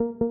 you.